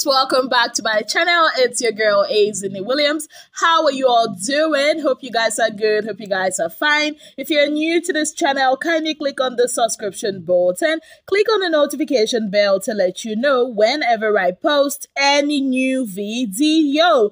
guys welcome back to my channel. It's your girl Ezinne Williams. How are you all doing? Hope you guys are good. Hope you guys are fine. If you're new to this channel kindly click on the subscription button. Click on the notification bell to let you know whenever I post any new video.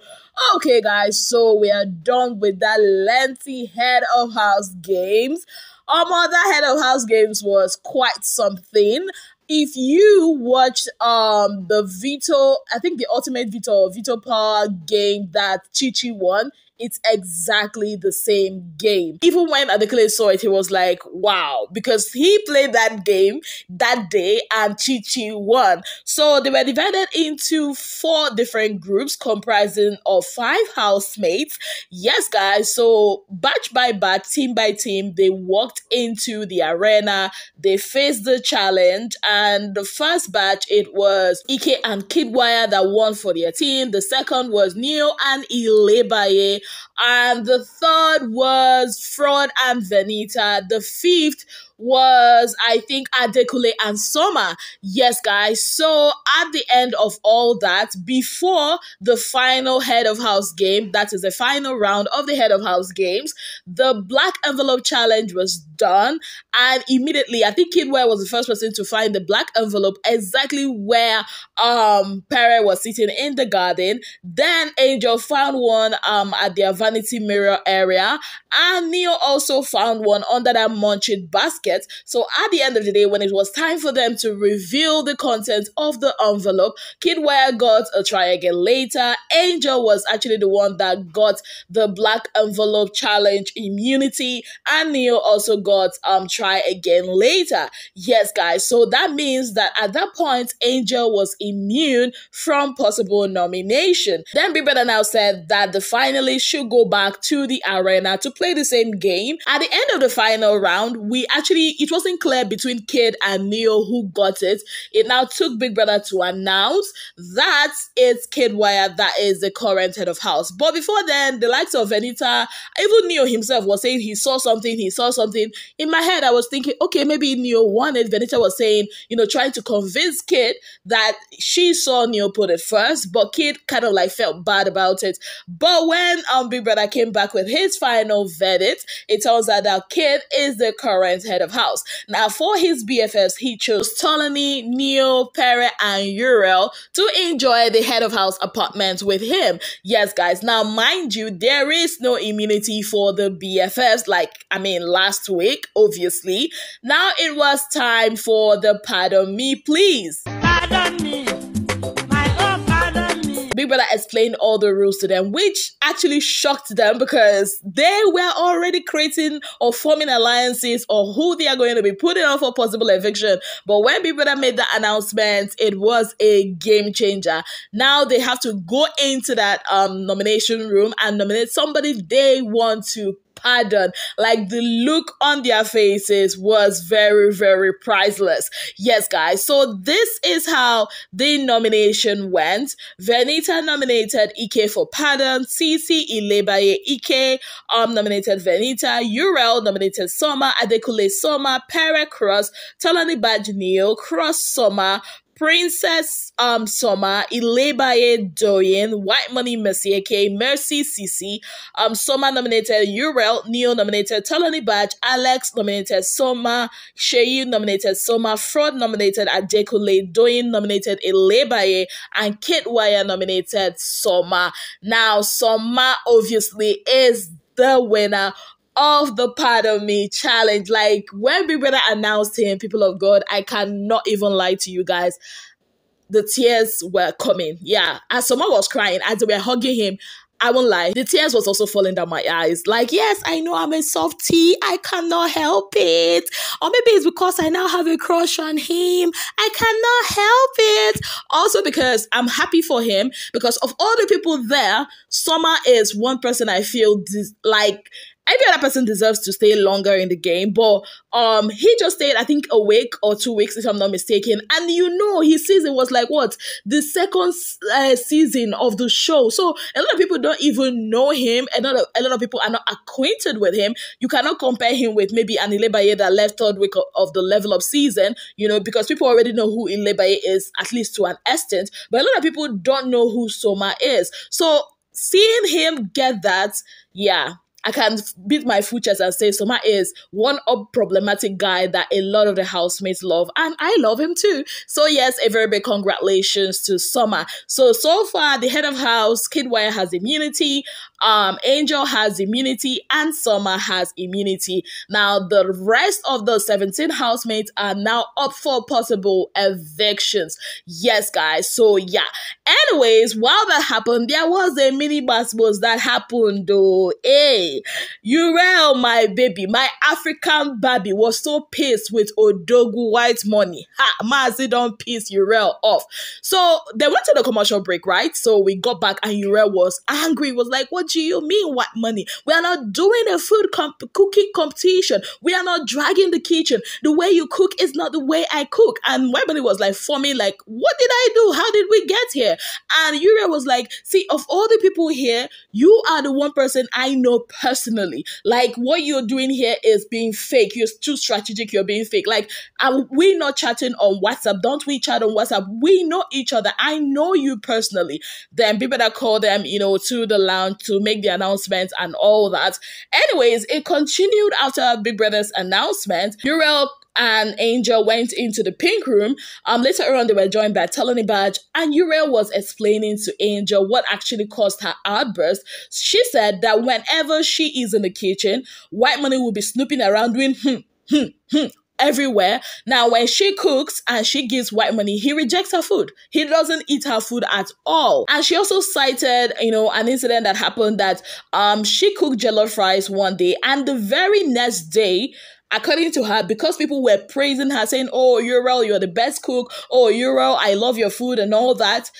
Okay guys so we are done with that lengthy head of house games. Our mother head of house games was quite something if you watched um the Veto, I think the Ultimate Veto Veto Power game that Chi Chi won, it's exactly the same game. Even when Adekunle saw it, he was like, wow, because he played that game that day and Chi Chi won. So they were divided into four different groups comprising of five housemates. Yes, guys. So batch by batch, team by team, they walked into the arena. They faced the challenge. And the first batch, it was Ike and Kiddwaya that won for their team. The second was Neo and Ilebaye and the third was Frodd and Venita. The fifth was I think Adekunle and Soma. Yes, guys. So at the end of all that, before the final head of house game, that is the final round of the head of house games, the black envelope challenge was done. And immediately, I think Kiddwaya was the first person to find the black envelope exactly where um Pere was sitting in the garden. Then Angel found one um at their vanity mirror area. And Neo also found one under that munching basket so at the end of the day, when it was time for them to reveal the content of the envelope, Kiddwaya got a try again later. Angel was actually the one that got the black envelope challenge immunity, and Neo also got um try again later. Yes, guys. So that means that at that point, Angel was immune from possible nomination. Then Big Brother now said that the finalists should go back to the arena to play the same game. At the end of the final round, we actually it wasn't clear between Kid and Neo who got it. It now took Big Brother to announce that it's Kiddwaya that is the current head of house. But before then, the likes of Venita, even Neo himself was saying he saw something, he saw something. In my head, I was thinking, okay, maybe Neo wanted. Venita was saying, you know, trying to convince Kid that she saw Neo put it first, but Kid kind of like felt bad about it. But when um Big Brother came back with his final verdict, it turns out that Kid is the current head of of house. Now, for his BFFs, he chose Ptolemy, Neo, Pere, and Uriel to enjoy the head of house apartment with him. Yes, guys. Now, mind you, there is no immunity for the BFFs, like, I mean, last week, obviously. Now it was time for the pardon me, please. Pardon me. Big Brother explained all the rules to them, which actually shocked them because they were already creating or forming alliances or who they are going to be putting on for possible eviction. But when Big Brother made the announcement, it was a game changer. Now they have to go into that um, nomination room and nominate somebody they want to pardon. Like the look on their faces was very, very priceless. Yes, guys. So this is how the nomination went. Venita nominated Ike for pardon. CeeC Ilebaye Ike um, nominated Venita. Uriel nominated Soma. Adekunle Soma. Pere Cross. Tolani Bajnio. Cross Soma. Princess um Soma, Ilebaye Doyin, White Money Mercy Eke, Mercy Sisi, um Soma nominated Uriel, Neo nominated Tolanibaj, Alex nominated Soma, Sheyu nominated Soma, Frodd nominated Adekunle, Doyin nominated Ilebaye, and Kiddwaya nominated Soma. Now Soma obviously is the winner of the Pardon Me challenge. Like when Big Brother announced him, people of God, I cannot even lie to you guys. The tears were coming. Yeah. As someone was crying, as they were hugging him, I won't lie, the tears was also falling down my eyes. Like, yes, I know I'm a softie. I cannot help it. Or maybe it's because I now have a crush on him. I cannot help it. Also because I'm happy for him because of all the people there, Soma is one person I feel dis- like every other person deserves to stay longer in the game, but um, he just stayed, I think, a week or two weeks, if I'm not mistaken. And you know, his season was like what the second uh, season of the show. So a lot of people don't even know him. A lot of a lot of people are not acquainted with him. You cannot compare him with maybe an Ilebaye that left third week of, of the level up season. You know, because people already know who Ilebaye is, at least to an extent. But a lot of people don't know who Soma is. So seeing him get that, yeah, I can beat my full chest and say Soma is one up problematic guy that a lot of the housemates love, and I love him too. So yes, a very big congratulations to Soma. So so far, the head of house, Kiddwaya has immunity, um, Angel has immunity, and Soma has immunity. Now the rest of the 17 housemates are now up for possible evictions. Yes, guys. So yeah. Anyways, while that happened, there was a mini bus that happened though. Hey. Uriel, my baby, my African baby, was so pissed with Odogwu white money. Ha, Mazi don't piss Uriel off. So they went to the commercial break, right? So we got back and Uriel was angry, was like, What do you mean white money? We are not doing a food comp- cooking competition. We are not dragging the kitchen. The way you cook is not the way I cook. And white money was like, for me, like, what did I do? How did we get here? And Uriel was like, see, of all the people here, you are the one person I know personally. Like what you're doing here is being fake. You're too strategic. You're being fake. Like, are we not chatting on WhatsApp? Don't we chat on WhatsApp? We know each other. I know you personally. Then people that call them, you know, to the lounge to make the announcements and all that. Anyways, it continued after Big Brother's announcement. Uriel and Angel went into the pink room. Um, later on, they were joined by Tolanibaj, and Uriel was explaining to Angel what actually caused her outburst. She said that whenever she is in the kitchen, White Money will be snooping around doing hmm, hmm, hmm, everywhere. Now, when she cooks and she gives white money, he rejects her food. He doesn't eat her food at all. And she also cited, you know, an incident that happened that um she cooked jollof rice one day and the very next day according to her, because people were praising her, saying, Oh, Uriel, you're the best cook. Oh, Uriel, I love your food and all that.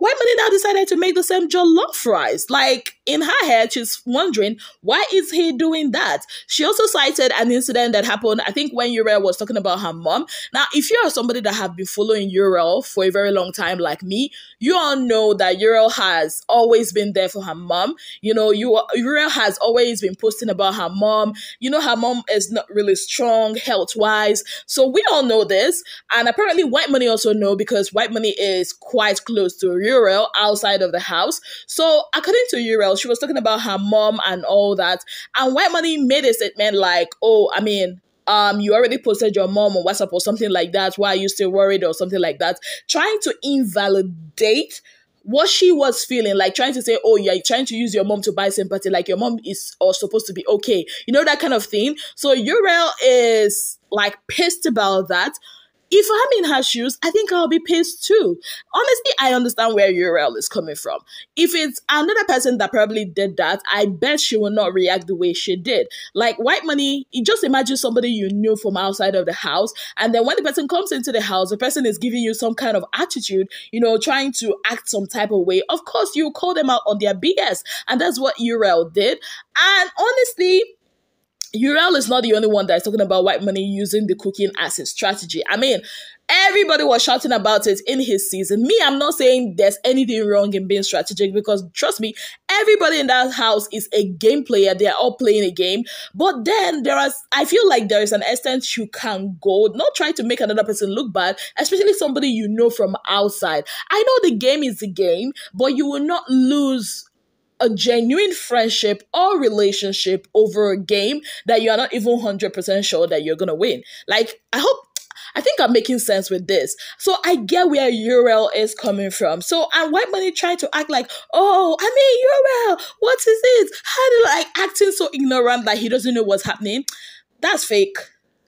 Money now decided to make the same jollof rice. Like in her head, she's wondering why is he doing that. She also cited an incident that happened. I think when Uriel was talking about her mom. Now, if you are somebody that have been following Uriel for a very long time, like me, you all know that Uriel has always been there for her mom. You know, you Uriel has always been posting about her mom. You know, her mom is not really strong health wise, so we all know this. And apparently, White Money also know because White Money is quite close to Uriel outside of the house. So, according to Uriel, she was talking about her mom and all that. And White Money made a statement like, oh, I mean, um, you already posted your mom on WhatsApp or something like that. Why are you still worried or something like that? Trying to invalidate what she was feeling, like trying to say, oh, you're trying to use your mom to buy sympathy, like your mom is or supposed to be okay, you know, that kind of thing. So Uriel is like pissed about that if I'm in her shoes, I think I'll be pissed too. Honestly, I understand where Uriel is coming from. If it's another person that probably did that, I bet she will not react the way she did. Like white money, you just imagine somebody you knew from outside of the house, and then when the person comes into the house, the person is giving you some kind of attitude, you know, trying to act some type of way. Of course, you call them out on their BS, and that's what Uriel did. And honestly, Uriel is not the only one that is talking about white money using the cooking as a strategy. I mean, everybody was shouting about it in his season. Me, I'm not saying there's anything wrong in being strategic because trust me, everybody in that house is a game player. They're all playing a game. But then there I feel like there is an extent you can go, not try to make another person look bad, especially somebody you know from outside. I know the game is the game, but you will not lose a genuine friendship or relationship over a game that you are not even 100% sure that you're going to win. Like, I hope I think I'm making sense with this. So I get where Uriel is coming from. So and White Money trying to act like, oh, I mean Uriel, what is it? How do like acting so ignorant that he doesn't know what's happening? That's fake.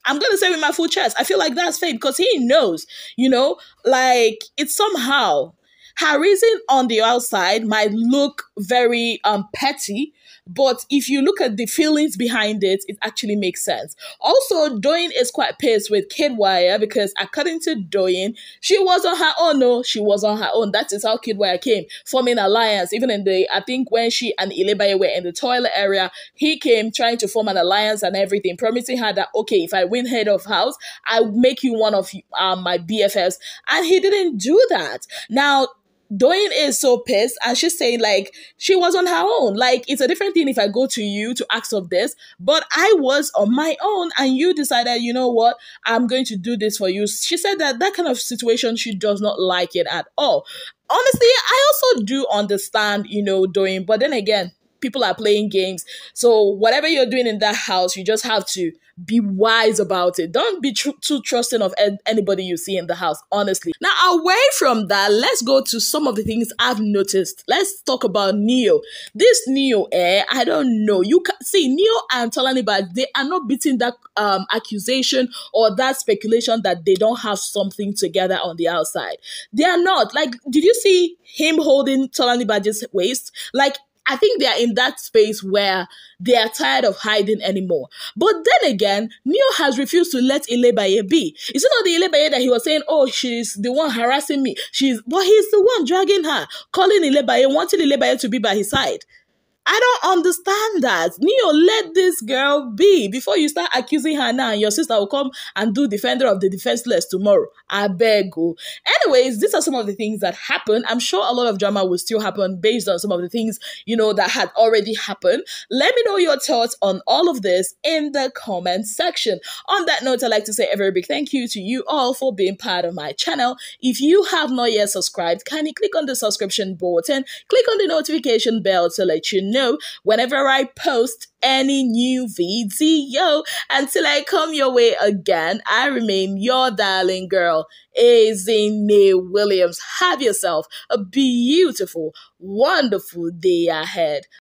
I'm gonna say with my full chest. I feel like that's fake because he knows, you know, like it's somehow her reason on the outside might look very um petty, but if you look at the feelings behind it, it actually makes sense. Also, Doyin is quite pissed with Kiddwaya because according to Doyin, she was on her own. No, she was on her own. That is how Kiddwaya came, forming alliance. Even in the, I think when she and Ilebaye were in the toilet area, he came trying to form an alliance and everything, promising her that, okay, if I win head of house, I'll make you one of um, my BFFs. And he didn't do that. Now, Doyin is so pissed and she's saying like she was on her own. Like it's a different thing if I go to you to ask of this, but I was on my own and you decided, you know what, I'm going to do this for you. She said that that kind of situation she does not like it at all. Honestly, I also do understand, you know, Doyin, but then again, people are playing games. So whatever you're doing in that house, you just have to be wise about it. Don't be tr- too trusting of anybody you see in the house, honestly. Now, away from that, let's go to some of the things I've noticed. Let's talk about Neo. This Neo, eh, I don't know. You can see Neo and Tolani but they are not beating that um, accusation or that speculation that they don't have something together on the outside. They are not. Like, did you see him holding Tolanibaj's waist? Like, I think they are in that space where they are tired of hiding anymore. But then again, Neo has refused to let Ilebaye be. Is it not the Ilebaye that he was saying, oh, she's the one harassing me? She's, but he's the one dragging her, calling Ilebaye, wanting Ilebaye to be by his side. I don't understand that. Neo, let this girl be before you start accusing her now your sister will come and do defender of the defenseless tomorrow. I beg you. Anyways, these are some of the things that happened. I'm sure a lot of drama will still happen based on some of the things, you know, that had already happened. Let me know your thoughts on all of this in the comment section. On that note, I'd like to say a very big thank you to you all for being part of my channel. If you have not yet subscribed, kindly click on the subscription button, click on the notification bell to let you know know whenever I post any new video. Until I come your way again, I remain your darling girl, Ezinne Williams. Have yourself a beautiful, wonderful day ahead.